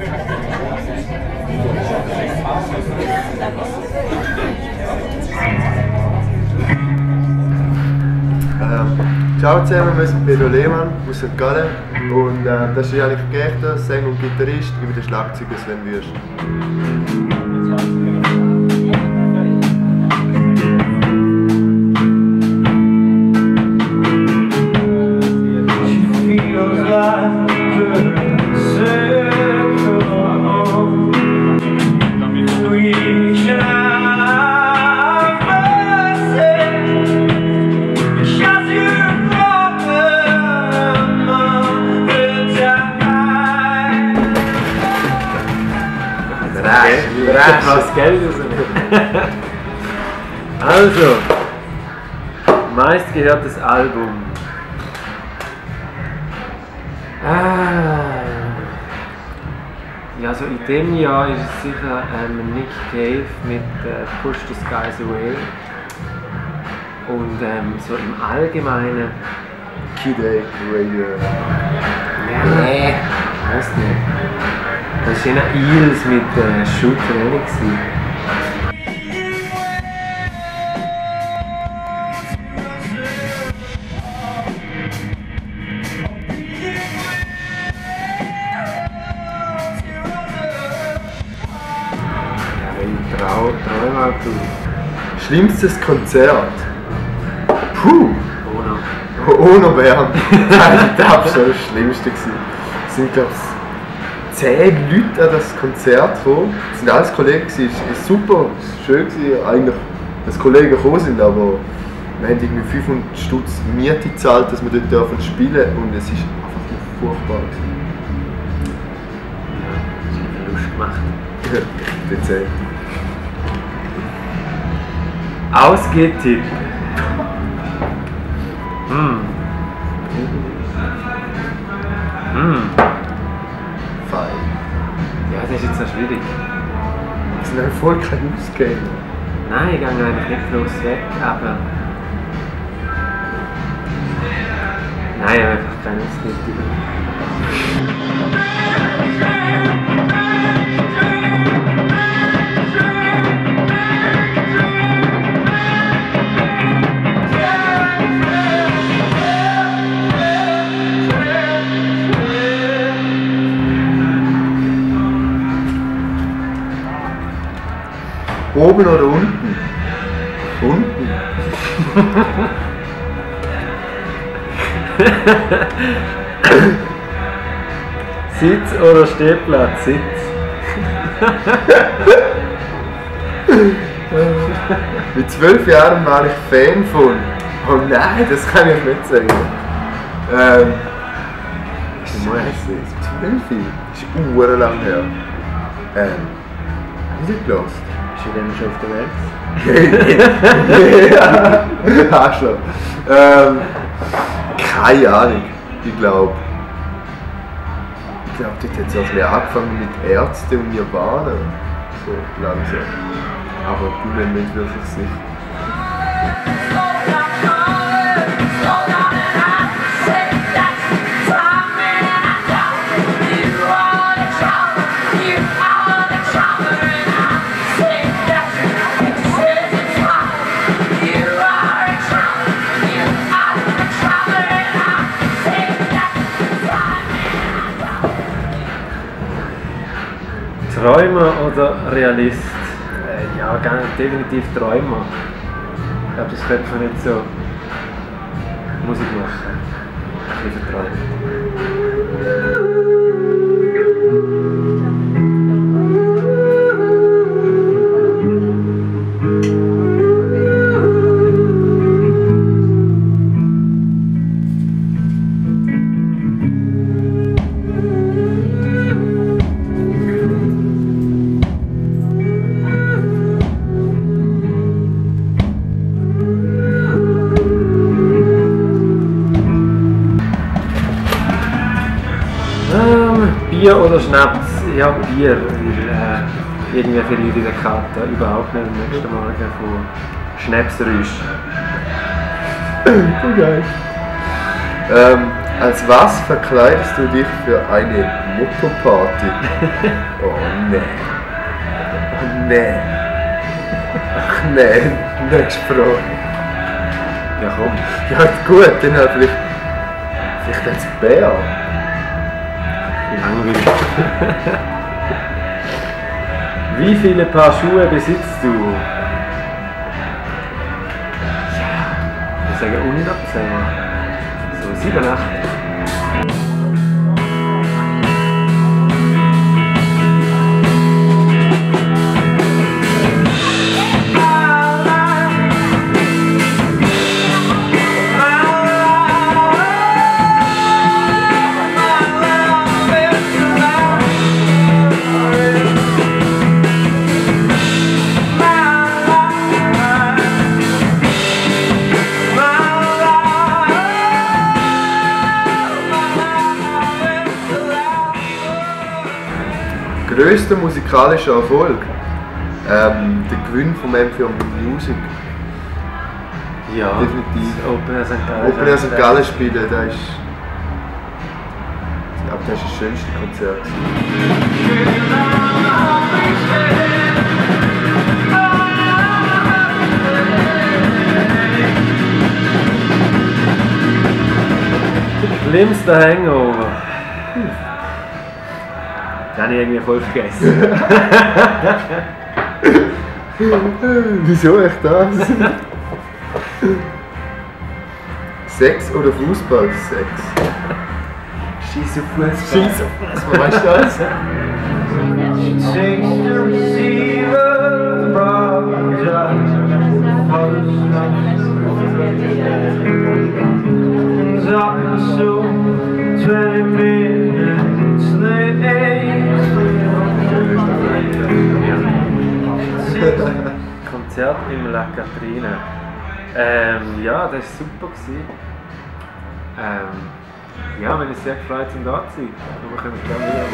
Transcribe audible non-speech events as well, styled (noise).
Ähm, ciao zusammen, wir sind Pedro Lehmann aus St. Gallen und äh, das ist Janik Gerchter, Sänger und Gitarrist, über den Schlagzeuger Sven Würst. Überraschend. Was Geld (laughs) also, meistgehörtes Album. Ah. Ja, so in dem Jahr ist es sicher ähm, Nick Cave mit äh, Push the Skies Away. Und ähm, so im Allgemeinen. Kid A, Radio. Nee, weiß nicht. Das war ja Eels mit äh, Shooter Trau du. Schlimmstes Konzert? Puh! Ohne. Ohne Bern. (laughs) das war schon das Schlimmste. Es sind, glaube ich, zehn Leute an das Konzert gekommen. Es sind alles Kollegen, es war super, es war schön, gewesen, eigentlich, dass Kollegen gekommen sind, aber wir haben irgendwie 500 Stutz Miete gezahlt, dass wir dort dürfen spielen und es ist einfach nur furchtbar. Gewesen. Verlust gemacht. Ja, dezent. Ausgehtipp. Hm. Hm. Das ist jetzt noch schwierig. Es sind einfach voll keine Ausgänge. Nein, ich gehe eigentlich nicht groß weg, aber. Nein, ich habe einfach keine Ausgehtipp. Oben oder unten? Unten. (laughs) Sitz oder Stehplatz? Sitz. (laughs) Mit zwölf Jahren war ich Fan von. Oh nein, das kann ich nicht sagen. Ähm. Scheiße, zwölf? Das ist urlang her. Ähm. Nicht gelost. Du denn schon auf der Welt? (laughs) Arschloch. Ähm, keine Ahnung, ich glaube. Ich glaube, dort hat es bisschen angefangen mit Ärzten und Nirvana. So langsam. Aber du bin nicht wirklich sicher. Träumer oder Realist? Äh, ja, ganz definitiv Träumer. Ich glaube, das könnte man nicht so Musik machen. Bisschen verträumt. Bier oder Schnaps? Ja, Bier. Weil, äh, irgendwie verliere ich den Kater überhaupt nicht am nächsten Morgen von Schnapsrüsch. So geil. Ähm, Als was verkleidest du dich für eine Motto-Party? (laughs) Oh nee. Oh nee. Ach nee, nächste Frage. Ja komm. Ja gut, dann halt vielleicht. Vielleicht als Bär. Angel. (laughs) Wie viele Paar Schuhe besitzt du? Ja, ich sage 110. So 7, 8. grösster musikalischer Erfolg? Ähm, der Gewinn von M4 Music. Ja, definitiv. Open Air St. Gallen. Open Air St. Gallen spielen, das ist. Ich glaube, das ist das schönste Konzert. Schlimmster Hangover. Habe ich irgendwie voll vergessen. (laughs) Wieso echt das? Sex oder Fußball? Sex. Scheiß auf Fußball. Scheiße, was weißt du das? Konzert im La Catrina. Ähm, ja, das war super. Ähm, ja, wir uns sehr gefreut, um da zu sein. Aber wir können gerne wieder.